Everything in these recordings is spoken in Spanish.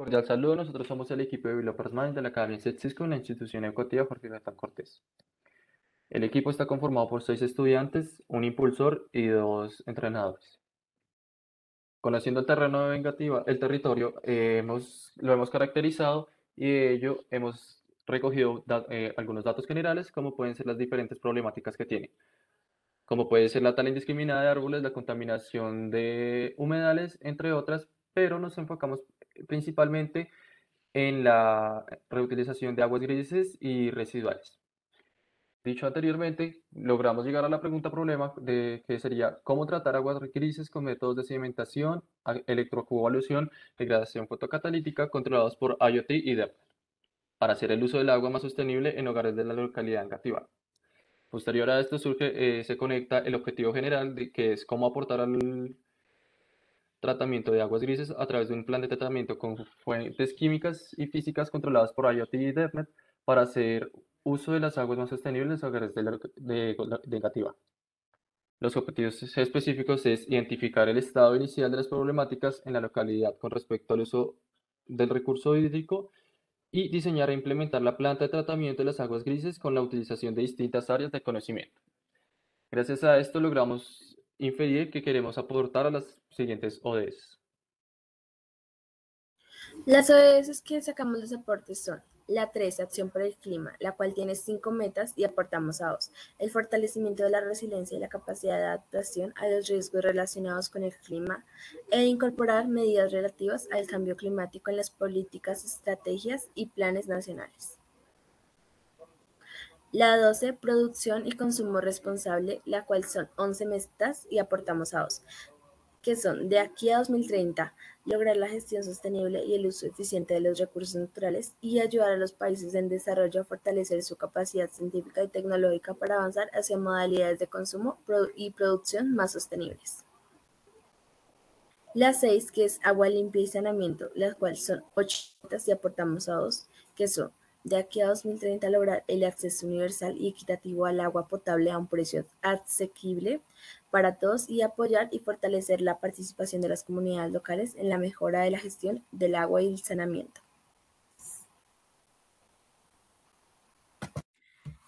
Cordial saludo, nosotros somos el equipo de Developers Mind de la Academia CETSISCO, una institución educativa Jorge Gaitán Cortés. El equipo está conformado por seis estudiantes, un impulsor y dos entrenadores. Conociendo el terreno de Vengativa, el territorio, eh, hemos, lo hemos caracterizado y de ello hemos recogido eh, algunos datos generales, como pueden ser las diferentes problemáticas que tiene, como puede ser la tala indiscriminada de árboles, la contaminación de humedales, entre otras, pero nos enfocamos principalmente en la reutilización de aguas grises y residuales. Dicho anteriormente, logramos llegar a la pregunta problema de que sería cómo tratar aguas grises con métodos de sedimentación, electrocoagulación, degradación fotocatalítica controlados por IoT y DEP para hacer el uso del agua más sostenible en hogares de la localidad negativa. Posterior a esto surge, eh, se conecta el objetivo general de que es cómo aportar al tratamiento de aguas grises a través de un plan de tratamiento con fuentes químicas y físicas controladas por IoT y DevNet para hacer uso de las aguas más sostenibles hogares de, de, de negativa. Los objetivos específicos es identificar el estado inicial de las problemáticas en la localidad con respecto al uso del recurso hídrico y diseñar e implementar la planta de tratamiento de las aguas grises con la utilización de distintas áreas de conocimiento. Gracias a esto logramos inferir que queremos aportar a las siguientes ODS. Las ODS que sacamos los aportes son la 3, Acción por el Clima, la cual tiene cinco metas y aportamos a dos. El fortalecimiento de la resiliencia y la capacidad de adaptación a los riesgos relacionados con el clima e incorporar medidas relativas al cambio climático en las políticas, estrategias y planes nacionales. La 12, producción y consumo responsable, la cual son 11 metas y aportamos a dos, que son de aquí a 2030, lograr la gestión sostenible y el uso eficiente de los recursos naturales y ayudar a los países en desarrollo a fortalecer su capacidad científica y tecnológica para avanzar hacia modalidades de consumo y producción más sostenibles. La 6, que es agua limpia y saneamiento, las cuales son 8 metas y aportamos a dos, que son de aquí a 2030 lograr el acceso universal y equitativo al agua potable a un precio asequible para todos y apoyar y fortalecer la participación de las comunidades locales en la mejora de la gestión del agua y el saneamiento.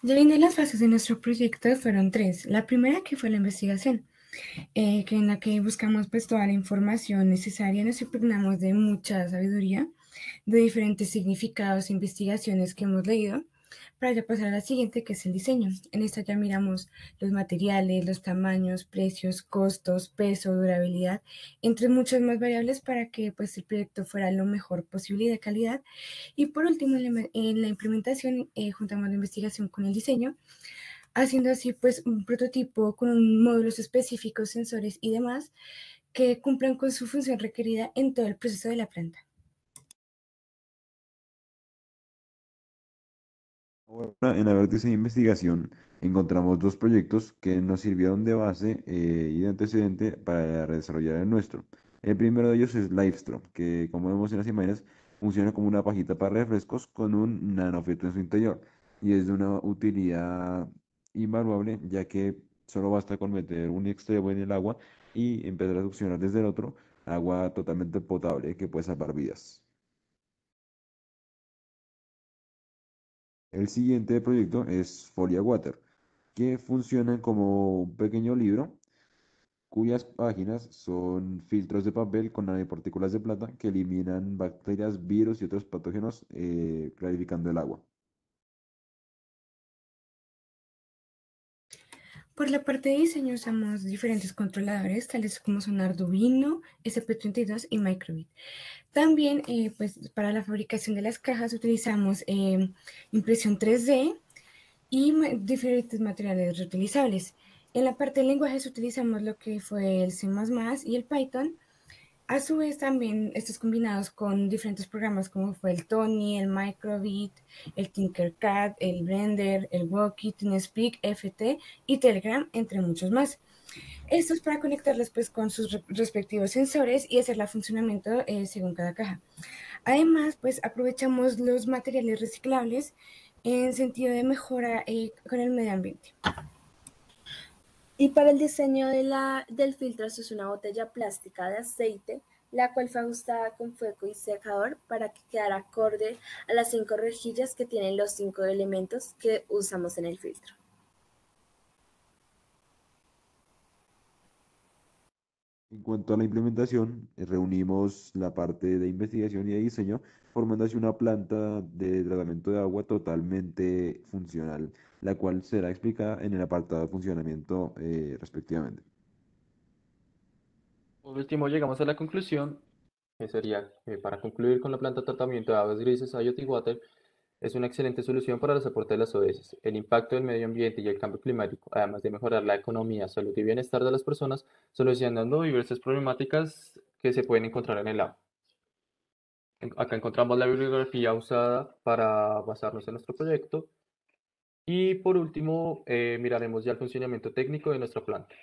De las fases de nuestro proyecto fueron tres. La primera que fue la investigación, eh, que en la que buscamos pues toda la información necesaria, nos impregnamos de mucha sabiduría de diferentes significados e investigaciones que hemos leído, para ya pasar a la siguiente, que es el diseño. En esta ya miramos los materiales, los tamaños, precios, costos, peso, durabilidad, entre muchas más variables para que pues, el proyecto fuera lo mejor posible y de calidad. Y por último, en la implementación, eh, juntamos la investigación con el diseño, haciendo así pues un prototipo con módulos específicos, sensores y demás que cumplan con su función requerida en todo el proceso de la planta. Ahora, en la vértice de investigación encontramos dos proyectos que nos sirvieron de base eh, y de antecedente para desarrollar el nuestro. El primero de ellos es Livestream, que como vemos en las imágenes, funciona como una pajita para refrescos con un nanofiltro en su interior y es de una utilidad invaluable, ya que solo basta con meter un extremo en el agua y empezar a succionar desde el otro agua totalmente potable que puede salvar vidas. El siguiente proyecto es Folia Water, que funciona como un pequeño libro cuyas páginas son filtros de papel con nanopartículas de plata que eliminan bacterias, virus y otros patógenos eh, clarificando el agua. Por la parte de diseño usamos diferentes controladores, tales como son Arduino, SP32 y Microbit. También, eh, pues, para la fabricación de las cajas utilizamos eh, impresión 3D y diferentes materiales reutilizables. En la parte de lenguajes utilizamos lo que fue el C++ y el Python, a su vez, también estos combinados con diferentes programas como fue el Tony, el Microbit, el Tinkercad, el Blender, el Woki, TeamSpeak, FT y Telegram, entre muchos más. Esto es para conectarlos pues, con sus respectivos sensores y hacer el funcionamiento eh, según cada caja. Además, pues aprovechamos los materiales reciclables en sentido de mejora eh, con el medio ambiente. Y para el diseño de la, del filtro, esto es una botella plástica de aceite la cual fue ajustada con fuego y secador para que quedara acorde a las cinco rejillas que tienen los cinco elementos que usamos en el filtro. En cuanto a la implementación, eh, reunimos la parte de investigación y de diseño, formando así una planta de tratamiento de agua totalmente funcional, la cual será explicada en el apartado de funcionamiento eh, respectivamente. Por último, llegamos a la conclusión, que sería, eh, para concluir con la planta de tratamiento de aguas grises IoT Water, es una excelente solución para el soporte de las ODS. El impacto del medio ambiente y el cambio climático, además de mejorar la economía, salud y bienestar de las personas, solucionando diversas problemáticas que se pueden encontrar en el agua. Acá encontramos la bibliografía usada para basarnos en nuestro proyecto. Y por último, eh, miraremos ya el funcionamiento técnico de nuestra planta.